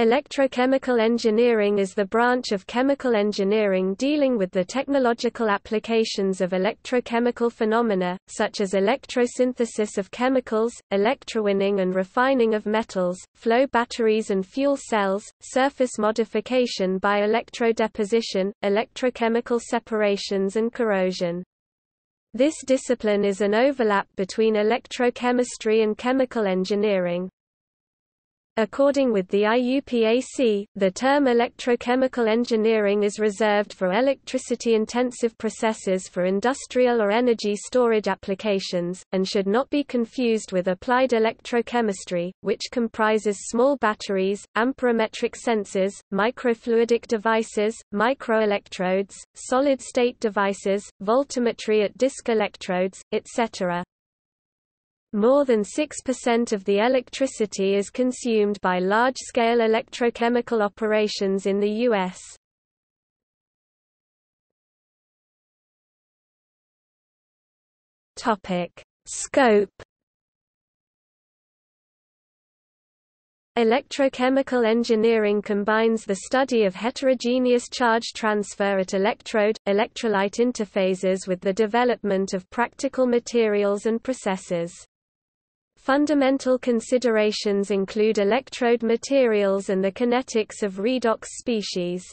Electrochemical engineering is the branch of chemical engineering dealing with the technological applications of electrochemical phenomena, such as electrosynthesis of chemicals, electrowinning and refining of metals, flow batteries and fuel cells, surface modification by electrodeposition, electrochemical separations and corrosion. This discipline is an overlap between electrochemistry and chemical engineering. According with the IUPAC, the term electrochemical engineering is reserved for electricity-intensive processes for industrial or energy storage applications, and should not be confused with applied electrochemistry, which comprises small batteries, amperometric sensors, microfluidic devices, microelectrodes, solid-state devices, voltammetry at disk electrodes, etc. More than 6% of the electricity is consumed by large-scale electrochemical operations in the U.S. Scope Electrochemical engineering combines the study of heterogeneous charge transfer at electrode, electrolyte interfaces with the development of practical materials and processes. Fundamental considerations include electrode materials and the kinetics of redox species.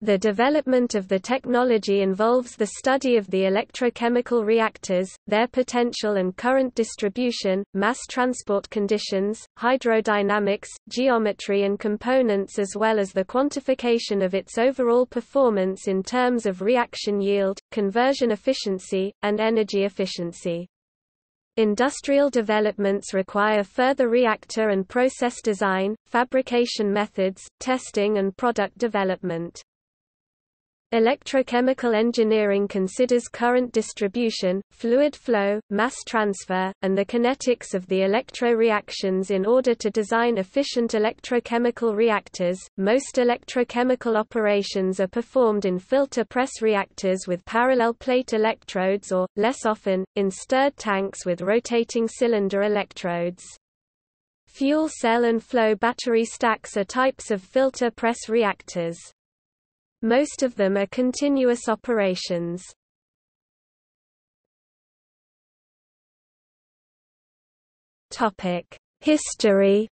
The development of the technology involves the study of the electrochemical reactors, their potential and current distribution, mass transport conditions, hydrodynamics, geometry and components as well as the quantification of its overall performance in terms of reaction yield, conversion efficiency, and energy efficiency. Industrial developments require further reactor and process design, fabrication methods, testing and product development. Electrochemical engineering considers current distribution, fluid flow, mass transfer, and the kinetics of the electroreactions in order to design efficient electrochemical reactors. Most electrochemical operations are performed in filter press reactors with parallel plate electrodes or, less often, in stirred tanks with rotating cylinder electrodes. Fuel cell and flow battery stacks are types of filter press reactors. Most of them are continuous operations. History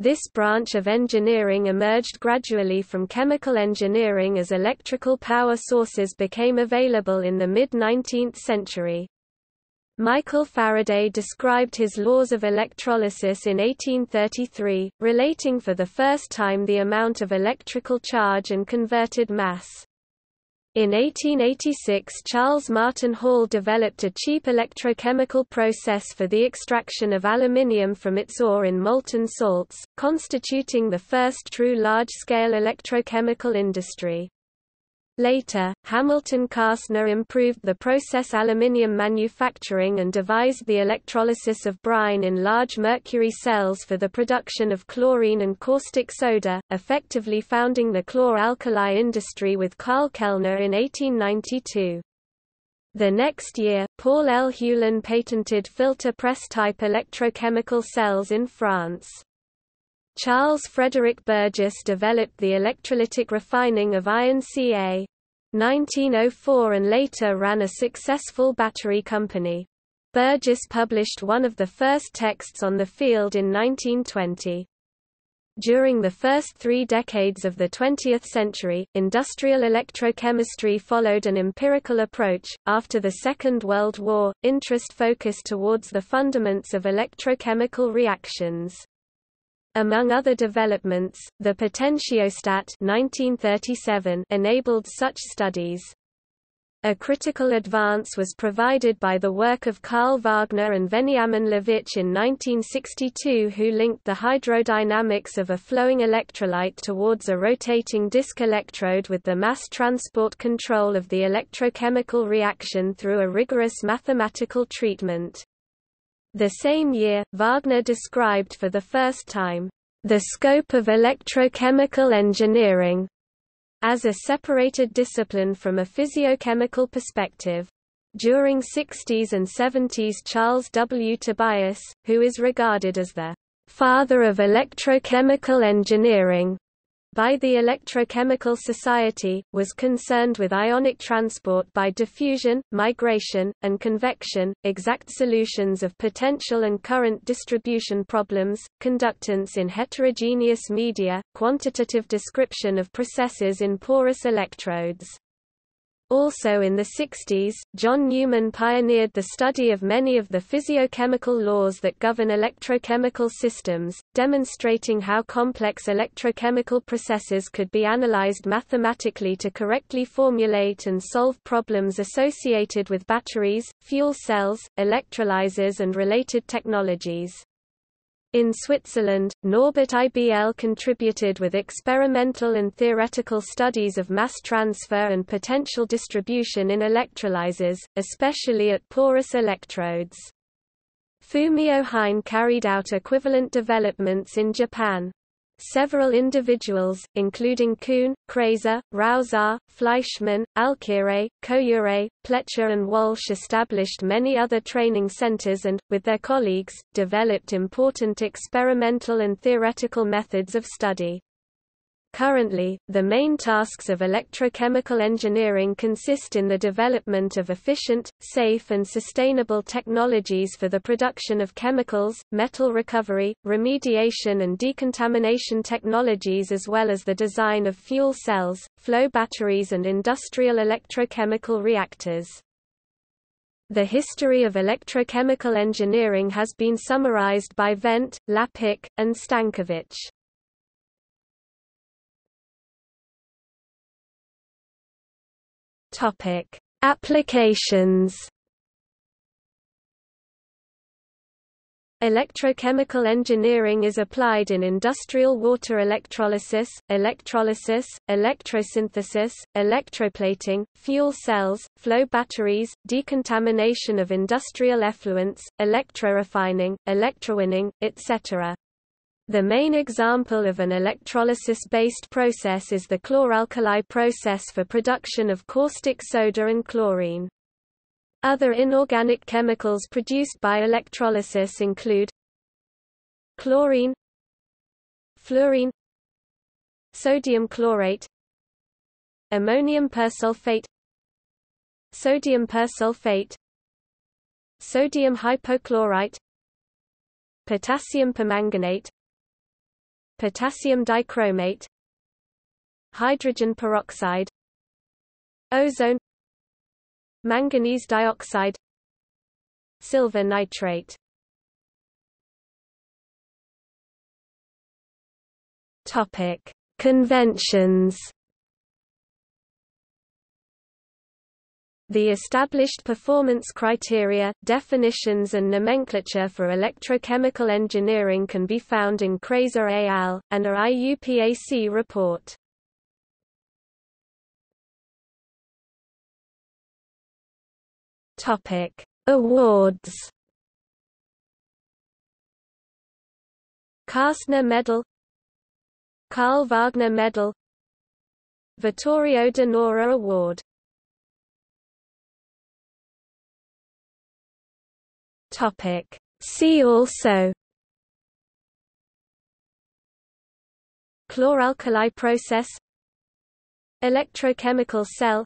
This branch of engineering emerged gradually from chemical engineering as electrical power sources became available in the mid-19th century. Michael Faraday described his laws of electrolysis in 1833, relating for the first time the amount of electrical charge and converted mass. In 1886 Charles Martin Hall developed a cheap electrochemical process for the extraction of aluminium from its ore in molten salts, constituting the first true large-scale electrochemical industry. Later, Hamilton Castner improved the process aluminium manufacturing and devised the electrolysis of brine in large mercury cells for the production of chlorine and caustic soda, effectively founding the chlor-alkali industry with Carl Kellner in 1892. The next year, Paul L. Hulin patented filter press-type electrochemical cells in France. Charles Frederick Burgess developed the electrolytic refining of iron ca. 1904 and later ran a successful battery company. Burgess published one of the first texts on the field in 1920. During the first three decades of the 20th century, industrial electrochemistry followed an empirical approach. After the Second World War, interest focused towards the fundaments of electrochemical reactions. Among other developments, the potentiostat 1937 enabled such studies. A critical advance was provided by the work of Carl Wagner and Veniamin Levich in 1962 who linked the hydrodynamics of a flowing electrolyte towards a rotating disk electrode with the mass transport control of the electrochemical reaction through a rigorous mathematical treatment. The same year, Wagner described for the first time, "...the scope of electrochemical engineering," as a separated discipline from a physiochemical perspective. During 60s and 70s Charles W. Tobias, who is regarded as the father of electrochemical engineering by the Electrochemical Society, was concerned with ionic transport by diffusion, migration, and convection, exact solutions of potential and current distribution problems, conductance in heterogeneous media, quantitative description of processes in porous electrodes. Also in the 60s, John Newman pioneered the study of many of the physiochemical laws that govern electrochemical systems, demonstrating how complex electrochemical processes could be analyzed mathematically to correctly formulate and solve problems associated with batteries, fuel cells, electrolyzers and related technologies. In Switzerland, Norbert IBL contributed with experimental and theoretical studies of mass transfer and potential distribution in electrolyzers, especially at porous electrodes. Fumio Hine carried out equivalent developments in Japan. Several individuals, including Kuhn, Kreysa, Rousar, Fleischmann, Alkire, Coeuret, Pletcher and Walsh established many other training centers and, with their colleagues, developed important experimental and theoretical methods of study. Currently, the main tasks of electrochemical engineering consist in the development of efficient, safe and sustainable technologies for the production of chemicals, metal recovery, remediation and decontamination technologies as well as the design of fuel cells, flow batteries and industrial electrochemical reactors. The history of electrochemical engineering has been summarized by Wendt, Lapicque, and Stankovic. Topic: Applications. Electrochemical engineering is applied in industrial water electrolysis, electrolysis, electrosynthesis, electroplating, fuel cells, flow batteries, decontamination of industrial effluents, electrorefining, electrowinning, etc. The main example of an electrolysis-based process is the chloralkali process for production of caustic soda and chlorine. Other inorganic chemicals produced by electrolysis include chlorine, fluorine, sodium chlorate, ammonium persulfate, sodium persulfate, sodium hypochlorite, potassium permanganate, potassium dichromate hydrogen peroxide ozone manganese dioxide silver nitrate. Topic conventions The established performance criteria, definitions and nomenclature for electrochemical engineering can be found in et al., and a IUPAC report. Awards Castner Medal Carl Wagner Medal Vittorio De Nora Award Topic. See also Chloralkali process Electrochemical cell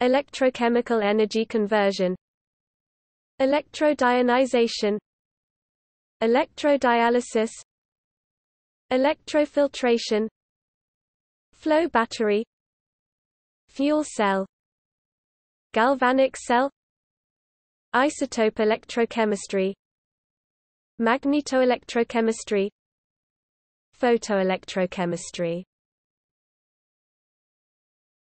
Electrochemical energy conversion Electrodeionization Electrodialysis Electrofiltration Flow battery Fuel cell Galvanic cell Isotope electrochemistry. Magnetoelectrochemistry. Photoelectrochemistry